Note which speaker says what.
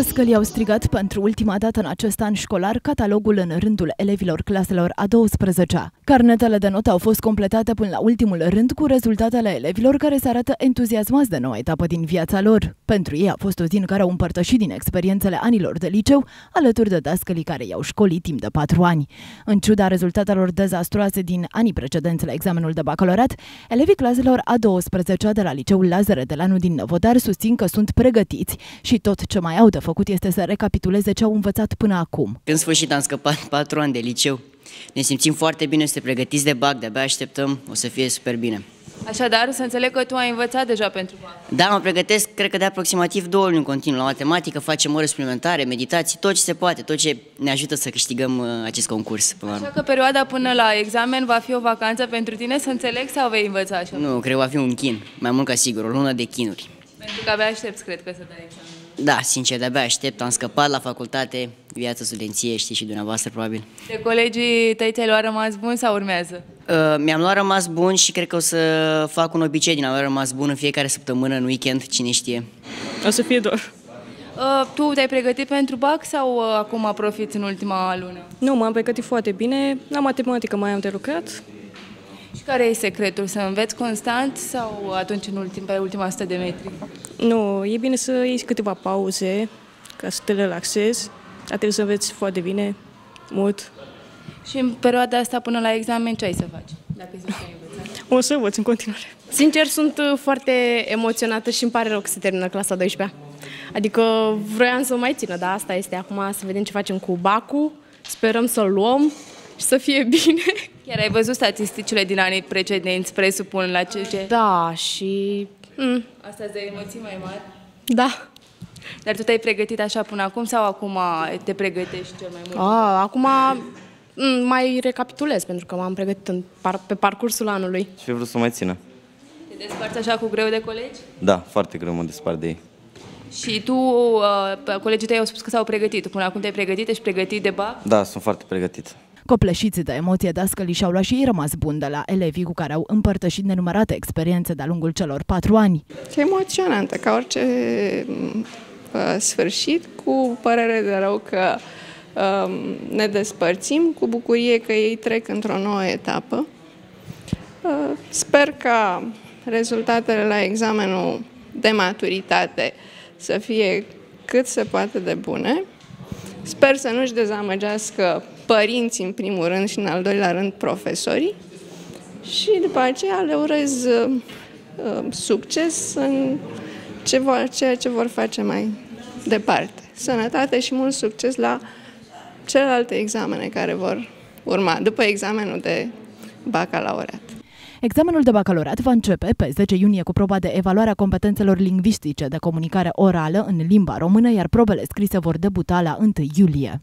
Speaker 1: Dascălii au strigat pentru ultima dată în acest an școlar catalogul în rândul elevilor claselor a 12-a. Carnetele de note au fost completate până la ultimul rând cu rezultatele elevilor care se arată entuziasmați de noua etapă din viața lor. Pentru ei a fost o zi în care au împărtășit din experiențele anilor de liceu, alături de dascălii care i-au școlit timp de patru ani. În ciuda rezultatelor dezastroase din anii precedenți la examenul de bacalaureat, elevii claselor a 12-a de la liceul Lazare de la anul din Năvodar susțin că sunt pregătiți și tot ce mai au de făcut este să recapituleze ce au învățat până acum.
Speaker 2: În sfârșit am scăpat patru ani de liceu. Ne simțim foarte bine, suntem pregătiți de BAC, de-abia așteptăm, o să fie super bine.
Speaker 3: Așadar, să înțeleg că tu ai învățat deja pentru BAC.
Speaker 2: Da, mă pregătesc, cred că de aproximativ două luni în continuu. La matematică facem ore suplimentare, meditații, tot ce se poate, tot ce ne ajută să câștigăm uh, acest concurs. Până la urmă.
Speaker 3: Așa că perioada până la examen va fi o vacanță pentru tine, să înțeleg, sau vei învăța așa?
Speaker 2: Nu, cred că va fi un chin, mai mult ca sigur, o lună de chinuri.
Speaker 3: Pentru că abia aștepți, cred că, să dai examen.
Speaker 2: Da, sincer, de-abia aștept, am scăpat la facultate, viața studenție, știi și dumneavoastră probabil.
Speaker 3: De colegii tăi ți-ai luat rămas bun sau urmează?
Speaker 2: Uh, mi-am luat rămas bun și cred că o să fac un obicei din a lua rămas bun în fiecare săptămână, în weekend, cine știe.
Speaker 4: O să fie dor.
Speaker 3: Uh, tu te-ai pregătit pentru BAC sau uh, acum profiți în ultima lună?
Speaker 4: Nu, m-am pregătit foarte bine. La matematică mai am de lucrat.
Speaker 3: Și care e secretul? Să înveți constant sau atunci în ultim, pe ultima 100 de metri?
Speaker 4: Nu, e bine să iei câteva pauze ca să te relaxezi. Dar trebuie să înveți foarte bine, mult.
Speaker 3: Și în perioada asta până la examen ce ai să faci? Dacă zici că ai învățat.
Speaker 4: O să învăț în continuare.
Speaker 5: Sincer, sunt uh, foarte emoționată și îmi pare rău că se termină clasa 12 -a. Adică vroiam să o mai țină, dar asta este acum să vedem ce facem cu Bacu. Sperăm să-l luăm și să fie bine.
Speaker 3: Chiar ai văzut statisticile din anii precedenți, presupun la ce... ce...
Speaker 5: Da, și... Mm,
Speaker 3: Asta îți dă emoții mai mari?
Speaker 5: da.
Speaker 3: Dar tu te-ai pregătit așa până acum sau acum te pregătești cel mai mult?
Speaker 5: A, acum mm, mai recapitulez, pentru că m-am pregătit în par- pe parcursul anului.
Speaker 6: Și fi vrut să mai țină.
Speaker 3: Te desparți așa cu greu de colegi?
Speaker 6: Da, foarte greu mă despart de ei.
Speaker 3: Și tu, uh, colegii tăi au spus că s-au pregătit. Tu Până acum te-ai pregătit? Ești pregătit de BAC?
Speaker 6: Da, sunt foarte pregătit.
Speaker 1: Copleșiți de emoție, dascălii și-au luat și ei rămas bun de la elevii cu care au împărtășit nenumărate experiențe de-a lungul celor patru ani.
Speaker 7: E emoționantă, ca orice m, uh, sfârșit, cu părere de rău că um, ne despărțim, cu bucurie că ei trec într-o nouă etapă. Uh, Sper ca rezultatele la examenul de maturitate să fie cât se poate de bune. Sper să nu-și dezamăgească părinții în primul rând și în al doilea rând profesorii și după aceea le urez uh, uh, succes în ce vor, ceea ce vor face mai departe. Sănătate și mult succes la celelalte examene care vor urma, după examenul de bacalaureat.
Speaker 1: Examenul de bacalaureat va începe pe 10 iunie cu proba de evaluare a competențelor lingvistice de comunicare orală în limba română, iar probele scrise vor debuta la 1 iulie.